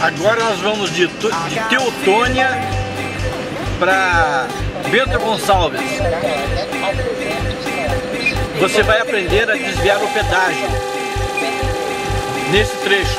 Agora nós vamos de, de Teutônia para Bento Gonçalves. Você vai aprender a desviar o pedágio nesse trecho.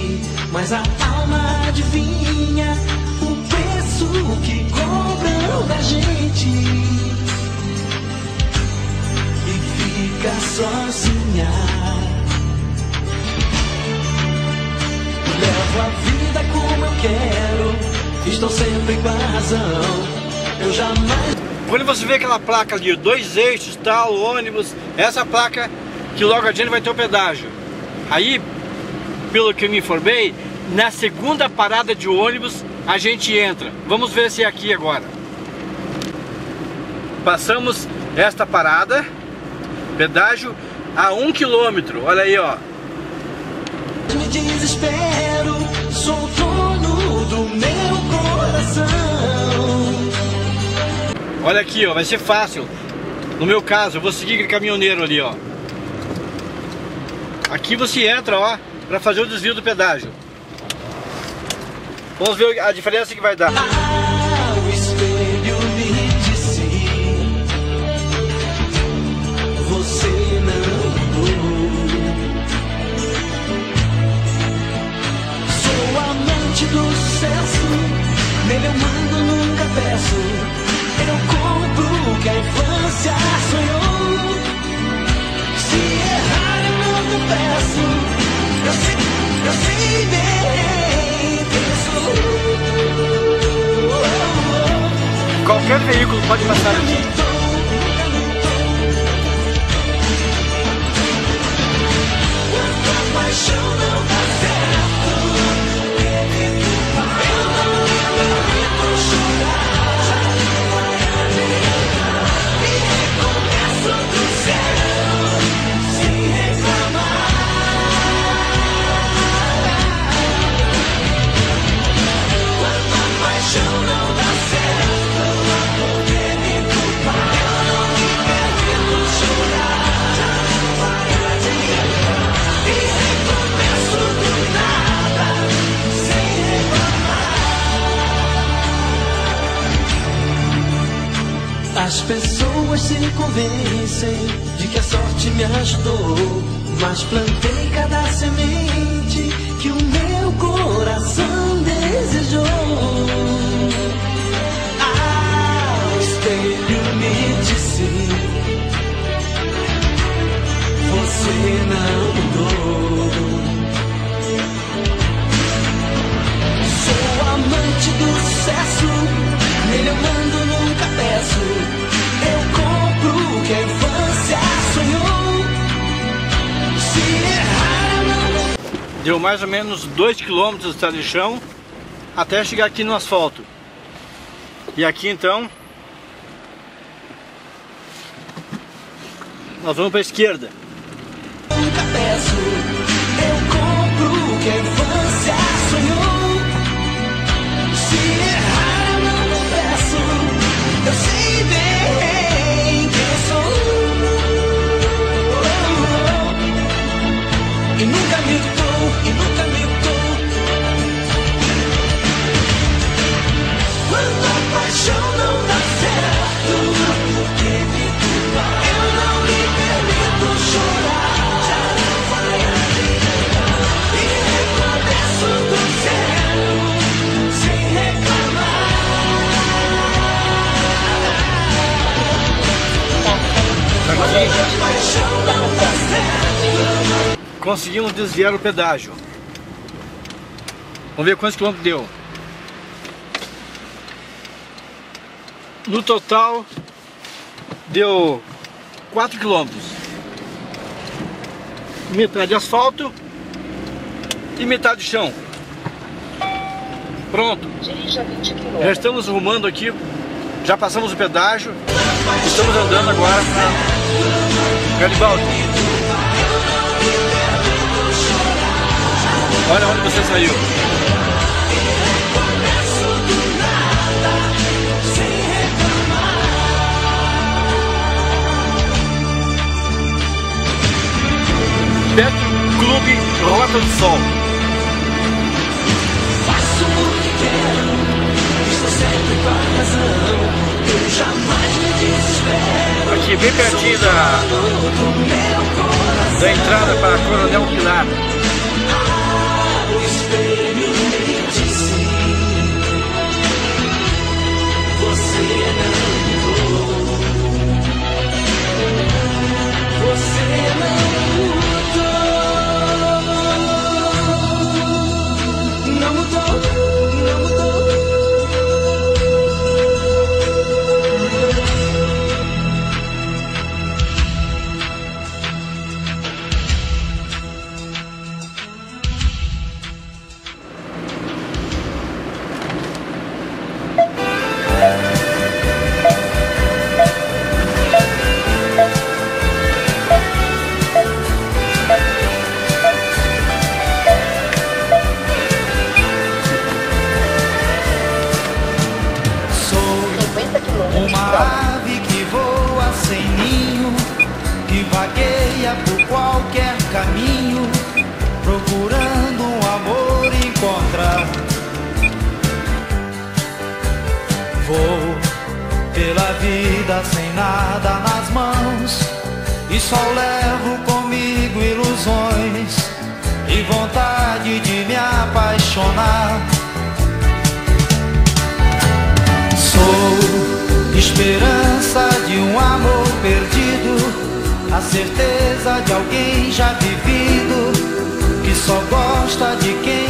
mas a alma adivinha o preço que cobram da gente. E fica sozinha. Levo a vida como eu quero, estou sempre com a razão. Eu jamais. Quando você vê aquela placa de dois eixos, tal, ônibus, essa placa que logo adiante vai ter o pedágio. Aí pelo que eu me informei, na segunda parada de ônibus a gente entra. Vamos ver se é aqui agora. Passamos esta parada, pedágio a um quilômetro. Olha aí, ó. Me desespero, sou dono do meu coração. Olha aqui, ó, vai ser fácil. No meu caso, eu vou seguir aquele caminhoneiro ali, ó. Aqui você entra, ó para fazer o desvio do pedágio. Vamos ver a diferença que vai dar. Veículo pode passar aqui. paixão não As pessoas se convencem de que a sorte me ajudou, mas plantei cada semente que o meu coração desejou. Ah, o espelho me disse: Você não mudou. Sou amante do sucesso, Deu mais ou menos 2 km de chão até chegar aqui no asfalto. E aqui então nós vamos para a esquerda. Conseguimos desviar o pedágio. Vamos ver quantos quilômetros deu. No total, deu 4 quilômetros. Metade de asfalto e metade de chão. Pronto. Dirija 20 km. Já estamos rumando aqui, já passamos o pedágio, estamos andando agora para Garibaldi. Onde você saiu. Petro Clube Rota do Sol. Faço o que quero, estou sempre com a razão. Eu jamais me desespero. Aqui bem pertinho da, da entrada para Coronel Pilar. Ave que voa sem ninho, que vagueia por qualquer caminho, procurando um amor encontrar. Vou pela vida sem nada nas mãos, e só levo comigo ilusões e vontade de me apaixonar. Esperança de um amor perdido, a certeza de alguém já vivido, que só gosta de quem.